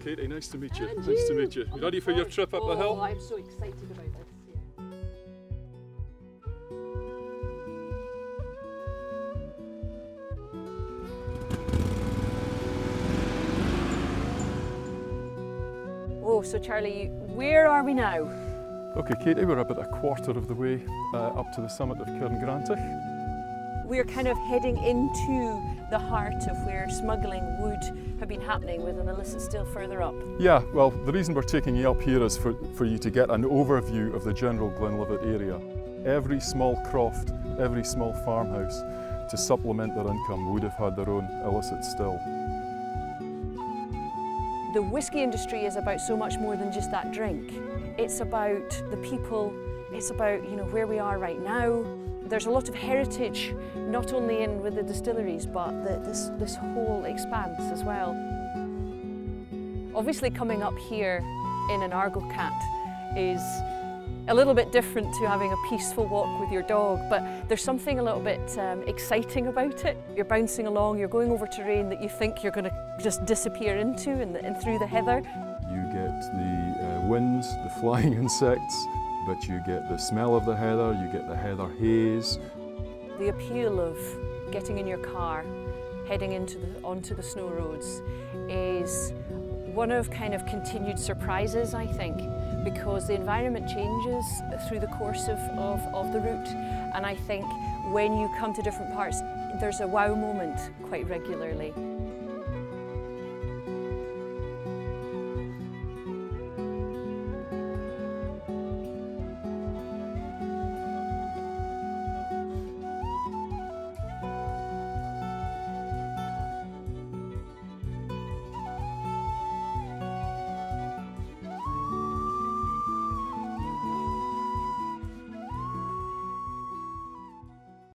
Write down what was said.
Katie, nice to meet you. And nice to meet you. Oh, You ready for your trip up the Oh, hill? I'm so excited about this. Oh, so Charlie, where are we now? Okay, Katie, we're about a quarter of the way uh, up to the summit of Cairngrantic. We're kind of heading into the heart of where smuggling would have been happening with an illicit still further up. Yeah, well, the reason we're taking you up here is for, for you to get an overview of the general Glenlivet area. Every small croft, every small farmhouse, to supplement their income, would have had their own illicit still. The whisky industry is about so much more than just that drink. It's about the people, it's about you know where we are right now. There's a lot of heritage, not only in with the distilleries, but the, this, this whole expanse as well. Obviously coming up here in an Argo Cat is a little bit different to having a peaceful walk with your dog, but there's something a little bit um, exciting about it. You're bouncing along, you're going over terrain that you think you're going to just disappear into and, and through the heather. You get the uh, winds, the flying insects, but you get the smell of the heather, you get the heather haze. The appeal of getting in your car, heading into the, onto the snow roads is one of kind of continued surprises, I think, because the environment changes through the course of, of, of the route. And I think when you come to different parts, there's a wow moment quite regularly.